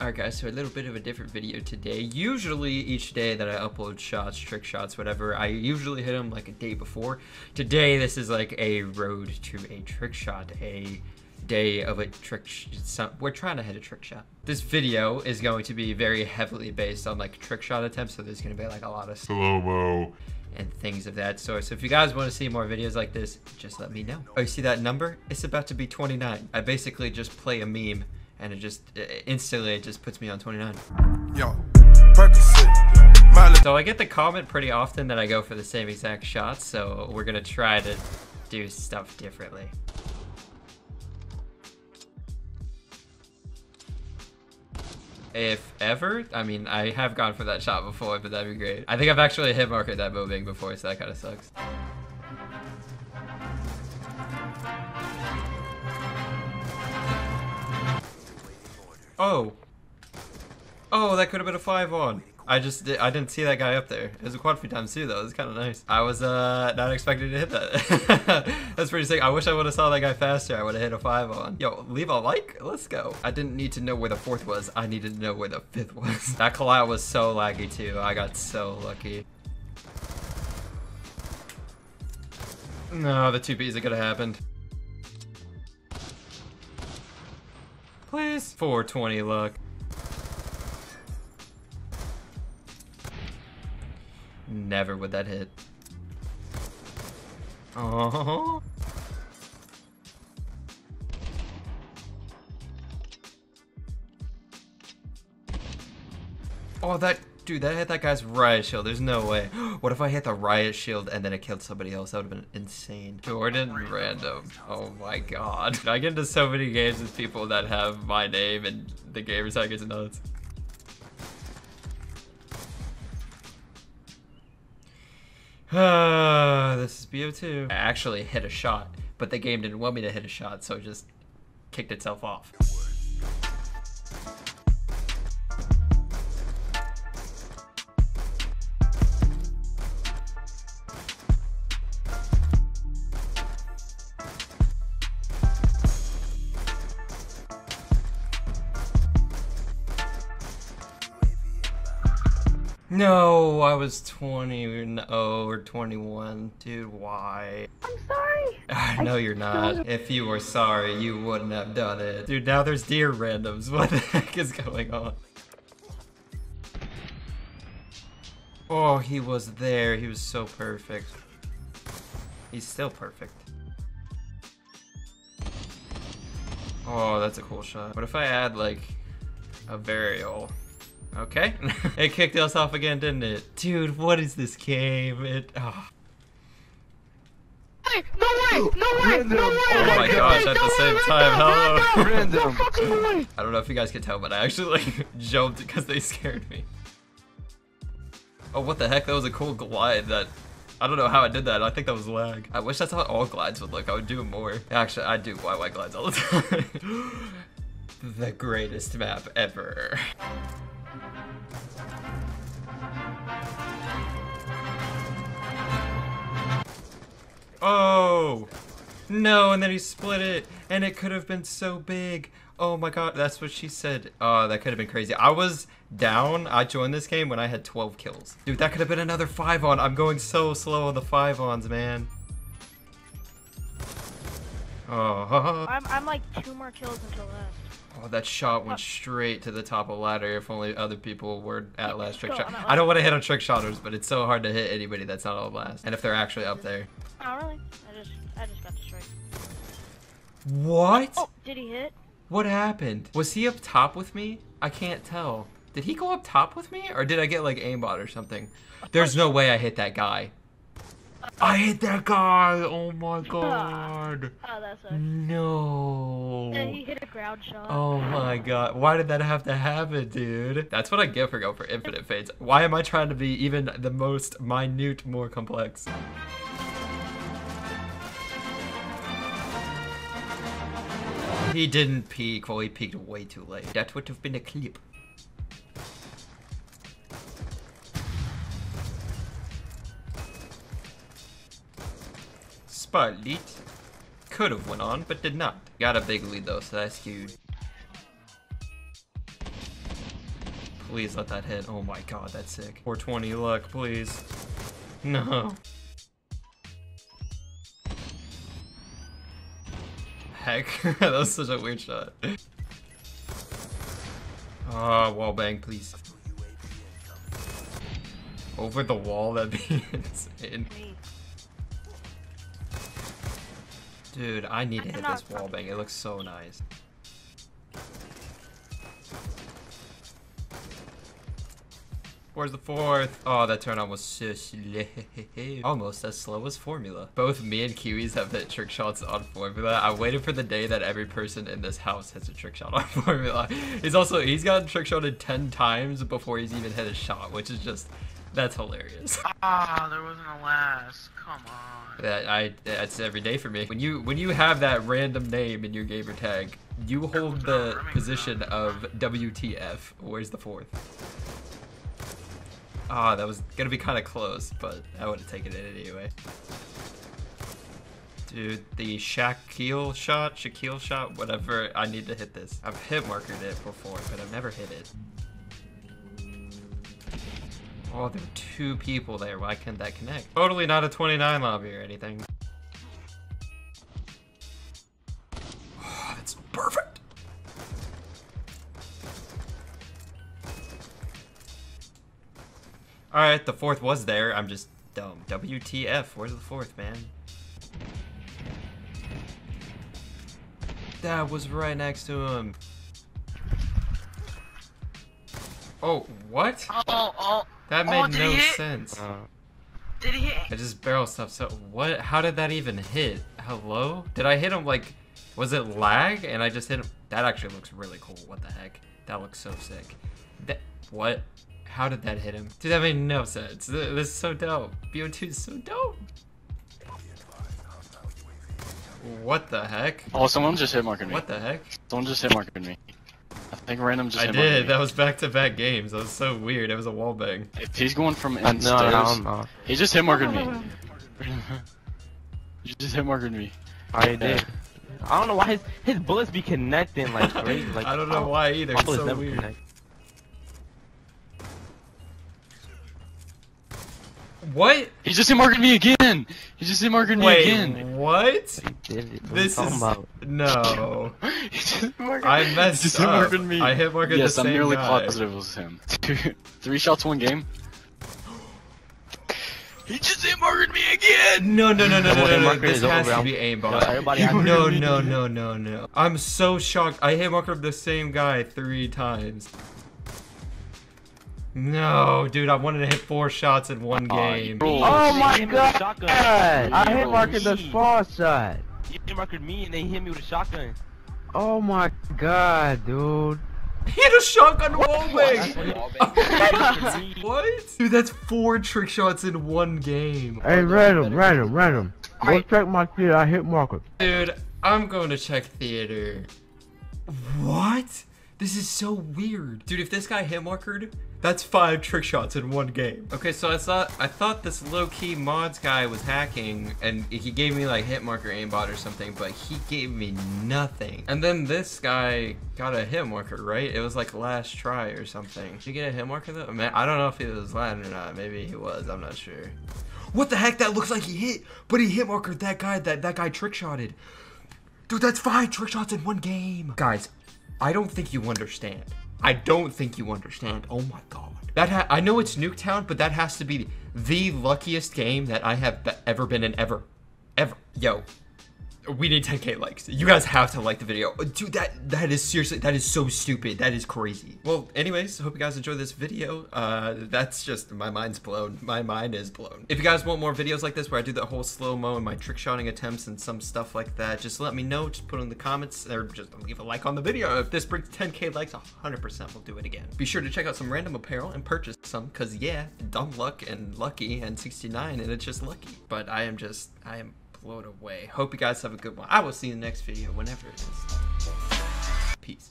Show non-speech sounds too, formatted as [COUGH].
Alright guys, so a little bit of a different video today. Usually each day that I upload shots, trick shots, whatever, I usually hit them like a day before. Today this is like a road to a trick shot, a day of a trick we're trying to hit a trick shot. This video is going to be very heavily based on like trick shot attempts, so there's going to be like a lot of slow-mo and things of that sort. So if you guys want to see more videos like this, just let me know. Oh, you see that number? It's about to be 29. I basically just play a meme and it just it instantly it just puts me on 29. Yo, so I get the comment pretty often that I go for the same exact shots, so we're gonna try to do stuff differently. If ever, I mean, I have gone for that shot before, but that'd be great. I think I've actually hit marker that moving before, so that kind of sucks. Oh. Oh, that could have been a 5 on. I just I didn't see that guy up there. It was a quad few times too though. It was kind of nice. I was uh not expecting to hit that. [LAUGHS] That's pretty sick. I wish I would have saw that guy faster. I would have hit a five on. Yo, leave a like. Let's go. I didn't need to know where the fourth was. I needed to know where the fifth was. [LAUGHS] that collide was so laggy too. I got so lucky. No, the two Bs are gonna happen. Please. 420 luck. Never would that hit. Oh. Oh, that Dude, that hit that guy's riot shield. There's no way. [GASPS] what if I hit the riot shield and then it killed somebody else? That would have been insane. Jordan Randumb. Oh my god. I get into so many games with people that have my name and the gamer tag is nuts. [SIGHS] this is BO2. I actually hit a shot, but the game didn't want me to hit a shot, so it just kicked itself off. No, I was 20 or, oh, or 21. Dude, why? I'm sorry. I know you're not. If you were sorry, you wouldn't have done it. Dude, now there's deer randoms. [LAUGHS] What the heck is going on? Oh, he was there. He was so perfect. He's still perfect. Oh, that's a cool shot. What if I add, like, a burial? Okay. [LAUGHS] it kicked us off again, didn't it? Dude, what is this game? It. Oh. Hey, no way! No way! Random. No way! Oh my gosh, at the same time, hello! Random. [LAUGHS] I don't know if you guys can tell, but I actually like [LAUGHS] jumped because they scared me. Oh, what the heck? That was a cool glide that I don't know how I did that. I think that was lag. I wish that's how all glides would look. I would do more. Actually, I do YY glides all the time. the greatest map ever. Oh! No, and then he split it, and it could have been so big. Oh my god, that's what she said. Oh, that could have been crazy. I was down. I joined this game when I had 12 kills. Dude, that could have been another 5 on. I'm going so slow on the 5 ons, man. Oh. I'm, I'm like two more kills until last. Oh, that shot went oh. straight to the top of ladder. If only other people were at last trick shot. I don't want to hit on trick shotters, but it's so hard to hit anybody that's not all last. And if they're actually up there. Oh, really? I just, I just got destroyed. What? Oh, did he hit? What happened? Was he up top with me? I can't tell. Did he go up top with me? Or did I get like aimbot or something? There's no way I hit that guy. I hit that guy! Oh my [LAUGHS] ah, god! Oh, that's. No! Yeah, he hit a ground shot. Oh my god. Why did that have to happen, dude? That's what I get for going for infinite fades. Why am I trying to be even the most minute more complex? He didn't peek. Well, he peeked way too late. That would have been a clip. Spot lead. Could have went on, but did not. Got a big lead though, so that's huge. Please let that hit. Oh my god, that's sick. 420 luck, please. No. Heck, [LAUGHS] that was such a weird shot. Ah, oh, wall bang, please. Over the wall, that'd be [LAUGHS] insane. Dude, I need to hit this wall bang. It looks so nice. Where's the fourth? Oh, that turn on was so slow. Almost as slow as Formula. Both me and Kiwiz have hit trick shots on Formula. I waited for the day that every person in this house hits a trick shot on [LAUGHS] Formula. He's also, he's gotten trick shotted 10 times before he's even hit a shot, which is just, that's hilarious. [LAUGHS] Ah, oh, there wasn't a last. Come on. That I that's every day for me. When you when you have that Randumb name in your gamer tag, you hold the position of WTF. Where's the fourth? Ah, oh, that was gonna be kind of close, but I would have taken it anyway. Dude, the Shaquille shot, Shaquille shot, whatever, I need to hit this. I've hit marked it before, but I've never hit it. Oh, there are two people there. Why can't that connect? Totally not a 29 lobby or anything. Oh, that's perfect. Alright, the fourth was there. I'm just dumb. WTF. Where's the fourth, man? That was right next to him. Oh, what? Oh, oh. That made oh, no sense. Uh, did he hit? I just barrel stuff. So what? How did that even hit? Hello? Did I hit him like? Was it lag? And I just hit him. That actually looks really cool. What the heck? That looks so sick. That what? How did that hit him? Dude, that made no sense. This is so dope. BO2 is so dope. What the heck? Oh, someone just hit marking me. What the heck? Someone just hit marking me. I think random just I did. That was back-to-back games. That was so weird. It was a wall bang. If he's going from in no, no, no. he just hit marking me. [LAUGHS] he just hit marking me. I did. I don't know why his his bullets be connecting like crazy. Like I don't know why either. It's so weird. Connect. What? He just marking me again. He just marking me Wait, again. What? This is about? no. [LAUGHS] I messed just up. Hit me. I hit marking yes, the I'm same nearly guy. positive it was him. Three shots, one game. He just hit marking me again. No, no, no, no, no, no, no. This has to be aimbot. No, no, no, no, no. I'm so shocked. I hit marker the same guy three times. No, dude, I wanted to hit four shots in one game. Oh, oh my god! I hit marking the small shot. You hit marked me and they hit me with a shotgun. Oh my god, dude. [LAUGHS] He hit a shotgun wallbang! [LAUGHS] [LAUGHS] what? Dude, that's four trick shots in one game. Hey, random, random, random. Go check my theater, I hit marker. Dude, I'm going to check theater. What? This is so weird. Dude, if this guy hit markered, that's five trick shots in one game. Okay, so I thought I thought this low-key mods guy was hacking and he gave me like hit marker aimbot or something, but he gave me nothing. And then this guy got a hit marker, right? It was like last try or something. Did you get a hit marker though? Man, I don't know if he was Latin or not. Maybe he was, I'm not sure. What the heck? That looks like he hit, but he hit markered that guy that that guy trick shotted. Dude, that's five trick shots in one game. Guys, I don't think you understand. I don't think you understand. Oh my god. That I know it's Nuketown, but that has to be the luckiest game that I have ever been in ever. Ever. Yo, we need 10k likes. You guys have to like the video. Dude, that that is seriously, that is so stupid. That is crazy. Well, anyways, hope you guys enjoyed this video. Uh, that's just, my mind's blown. My mind is blown. If you guys want more videos like this where I do the whole slow-mo and my trick shotting attempts and some stuff like that, just let me know. Just put in the comments or just leave a like on the video. If this brings 10k likes, 100% we'll do it again. Be sure to check out some Randumb apparel and purchase some because yeah, dumb luck and lucky and 69 and it's just lucky. But I am just, I am blown away. Hope you guys have a good one. I will see you in the next video, whenever it is. Peace.